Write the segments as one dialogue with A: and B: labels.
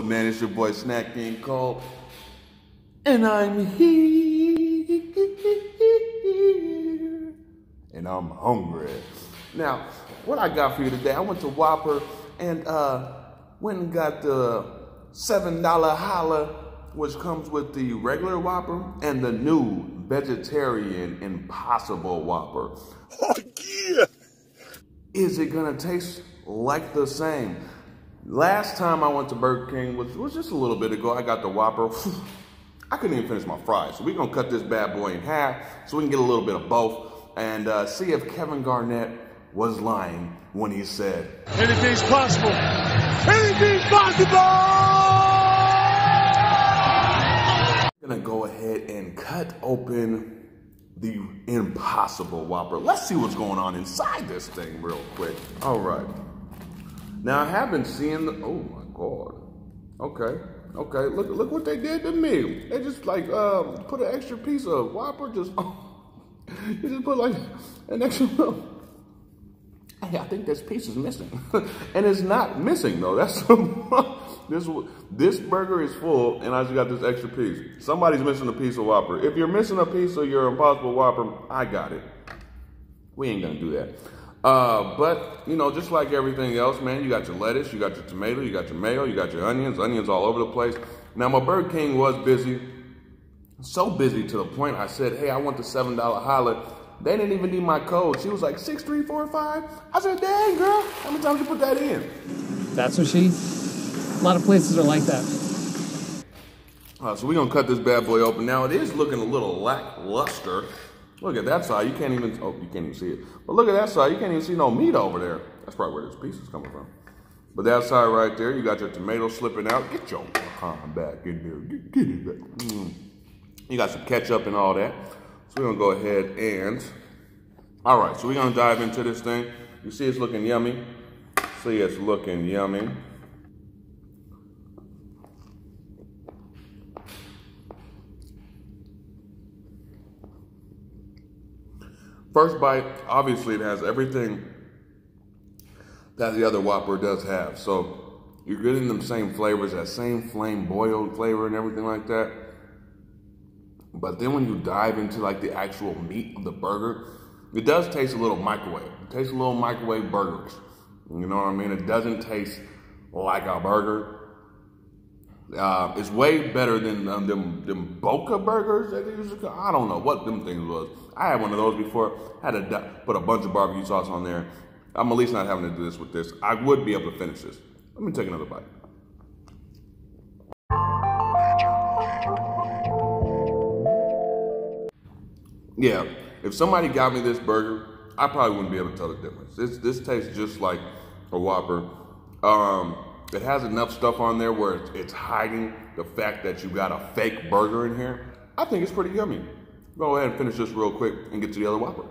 A: man? It's your boy Snack King Cole. And I'm here. And I'm hungry. Now, what I got for you today, I went to Whopper and uh, went and got the $7 holla, which comes with the regular Whopper and the new vegetarian Impossible Whopper.
B: Oh, yeah.
A: Is it gonna taste like the same? Last time I went to Burger King was, was just a little bit ago. I got the Whopper. I couldn't even finish my fries. So we're gonna cut this bad boy in half so we can get a little bit of both and uh, see if Kevin Garnett was lying when he said,
B: Anything's possible. Anything's possible.
A: I'm gonna go ahead and cut open the Impossible Whopper. Let's see what's going on inside this thing real quick. All right. Now I have been seeing the, oh my God. Okay, okay, look, look what they did to me. They just like um, put an extra piece of Whopper, just, you just put like an extra Hey, I think this piece is missing. and it's not missing though. That's this this burger is full and I just got this extra piece. Somebody's missing a piece of Whopper. If you're missing a piece of your Impossible Whopper, I got it. We ain't gonna do that. Uh, but you know, just like everything else, man, you got your lettuce, you got your tomato, you got your mayo, you got your onions, onions all over the place. Now my Burger King was busy, so busy to the point I said, hey, I want the $7 holla they didn't even need my code. She was like, six, three, four, five. I said, dang, girl, how many times you put that in?
C: That's what she, a lot of places are like that.
A: Uh, so we're gonna cut this bad boy open. Now it is looking a little lackluster. Look at that side, you can't even, oh, you can't even see it. But look at that side, you can't even see no meat over there. That's probably where this piece is coming from. But that side right there, you got your tomato slipping out. Get your back in there, get, get it back. Mm. You got some ketchup and all that. So we're gonna go ahead and, all right, so we're gonna dive into this thing. You see it's looking yummy. See it's looking yummy. First bite, obviously it has everything that the other Whopper does have. So you're getting them same flavors, that same flame broiled flavor and everything like that. But then when you dive into like the actual meat of the burger, it does taste a little microwave. It tastes a little microwave burgers. You know what I mean? It doesn't taste like a burger. Uh, it's way better than um, them, them Boca burgers that they used to I don't know what them things was. I had one of those before. I Had to put a bunch of barbecue sauce on there. I'm at least not having to do this with this. I would be able to finish this. Let me take another bite. Yeah, if somebody got me this burger, I probably wouldn't be able to tell the difference. This this tastes just like a Whopper. Um, it has enough stuff on there where it's, it's hiding the fact that you got a fake burger in here. I think it's pretty yummy. Go ahead and finish this real quick and get to the other Whopper.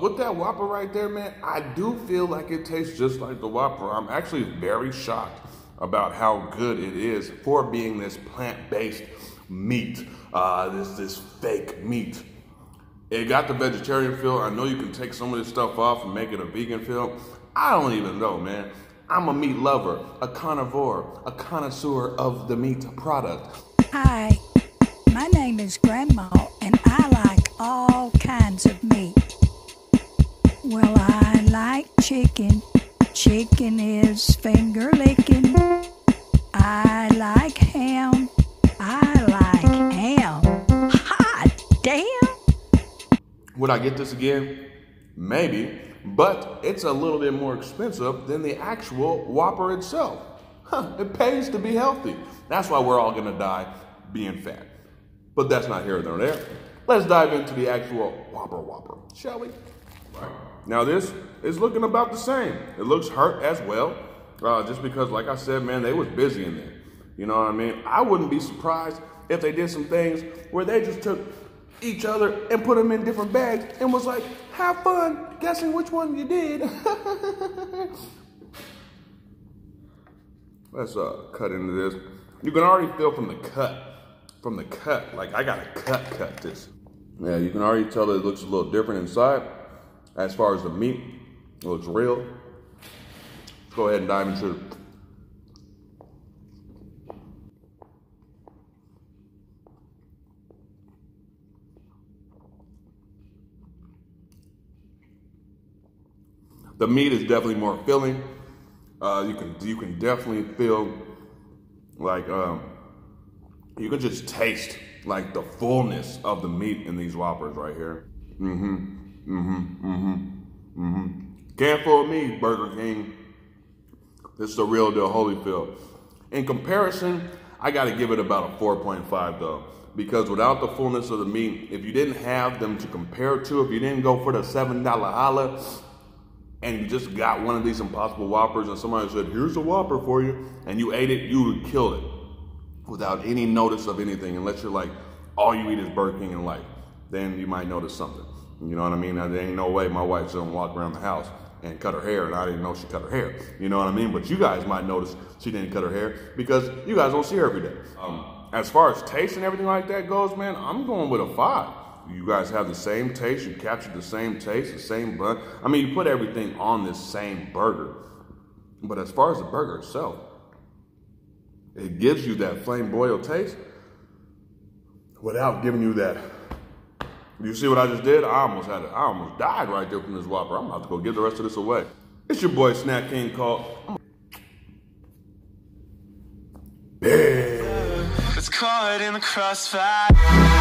A: With that Whopper right there, man, I do feel like it tastes just like the Whopper. I'm actually very shocked about how good it is for being this plant-based meat, uh, this this fake meat. It got the vegetarian feel. I know you can take some of this stuff off and make it a vegan feel. I don't even know, man. I'm a meat lover, a carnivore, a connoisseur of the meat product.
D: Hi, my name is Grandma, chicken. Chicken is finger licking. I like ham. I like ham. Hot damn!
A: Would I get this again? Maybe, but it's a little bit more expensive than the actual Whopper itself. Huh, it pays to be healthy. That's why we're all gonna die being fat. But that's not here nor there. Let's dive into the actual Whopper Whopper, shall we? Right. Now this is looking about the same. It looks hurt as well, uh, just because, like I said, man, they was busy in there. You know what I mean? I wouldn't be surprised if they did some things where they just took each other and put them in different bags and was like, have fun guessing which one you did. Let's uh, cut into this. You can already feel from the cut, from the cut, like I gotta cut, cut this. Yeah, you can already tell that it looks a little different inside. As far as the meat, it looks real. Let's go ahead and dive into it. The meat is definitely more filling. Uh, you can you can definitely feel like um, you can just taste like the fullness of the meat in these whoppers right here. Mm-hmm. Mm-hmm. Mm-hmm. Mm-hmm. Can't fool me, Burger King. This is the real deal Holyfield. In comparison, I got to give it about a 4.5 though, because without the fullness of the meat, if you didn't have them to compare to, if you didn't go for the $7 holla, and you just got one of these impossible whoppers and somebody said, here's a whopper for you, and you ate it, you would kill it without any notice of anything, unless you're like, all you eat is Burger King in life. Then you might notice something. You know what I mean? There ain't no way my wife's gonna walk around the house and cut her hair, and I didn't know she cut her hair. You know what I mean? But you guys might notice she didn't cut her hair because you guys don't see her every day. Um, as far as taste and everything like that goes, man, I'm going with a five. You guys have the same taste. You captured the same taste, the same bun. I mean, you put everything on this same burger. But as far as the burger itself, it gives you that flame broiled taste without giving you that. You see what I just did? I almost had it. I almost died right there from this Whopper. I'm about to go give the rest of this away. It's your boy Snack King Cole.
E: It's caught in the crossfire.